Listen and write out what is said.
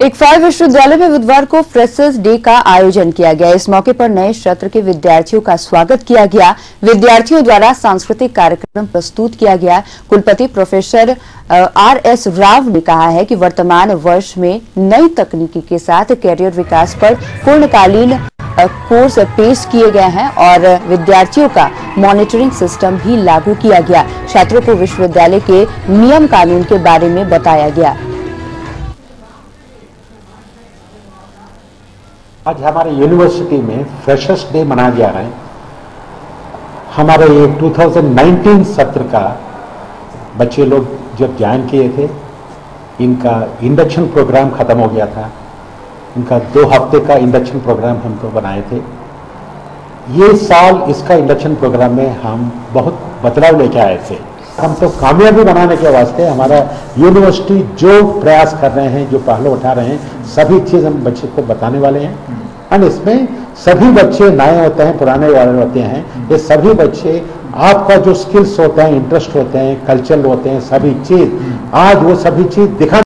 इकफाल विश्वविद्यालय में बुधवार को फ्रेशर्स डे का आयोजन किया गया। इस मौके पर नए सत्र के विद्यार्थियों का स्वागत किया गया। विद्यार्थियों द्वारा सांस्कृतिक कार्यक्रम प्रस्तुत किया गया। कुलपति प्रोफेसर आर एस राव ने कहा है कि वर्तमान वर्ष में नई तकनीकी के साथ कैरियर विकास पर पूर्णकालीन कोर्स पेश किए गए हैं और विद्यार्थियों का मॉनिटरिंग सिस्टम भी लागू किया गया। छात्रों को विश्वविद्यालय के नियम कानून के बारे में बताया गया। आज हमारे यूनिवर्सिटी में फ्रेशर्स डे मनाया जा रहा है। हमारे ये 2019 सत्र का बच्चे लोग जब ज्वाइन किए थे, इनका इंडक्शन प्रोग्राम खत्म हो गया था। इनका दो हफ़्ते का इंडक्शन प्रोग्राम हमको बनाए थे। ये साल इसका इंडक्शन प्रोग्राम में हम बहुत बदलाव लेके आए थे। हम तो कामयाबी बनाने के वास्ते हमारा यूनिवर्सिटी जो प्रयास कर रहे हैं, जो पहलू उठा रहे हैं सभी चीज़ हम बच्चे को बताने वाले हैं। और इसमें सभी बच्चे नए होते हैं पुराने वाले होते हैं। ये सभी बच्चे आपका जो स्किल्स होते हैं इंटरेस्ट होते हैं कल्चर होते हैं सभी चीज़। आज वो सभी चीज़ दिखा